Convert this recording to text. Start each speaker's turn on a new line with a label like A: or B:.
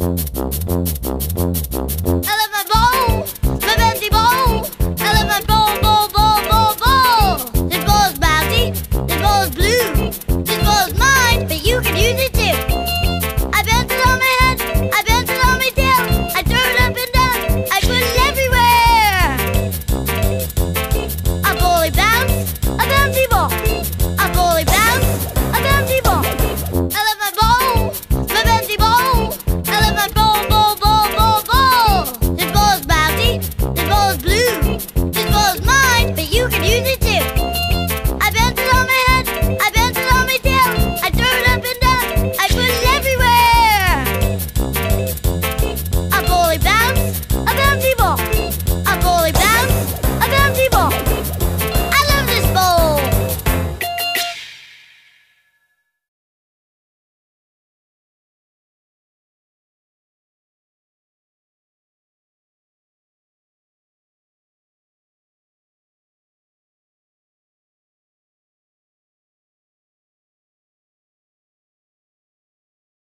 A: A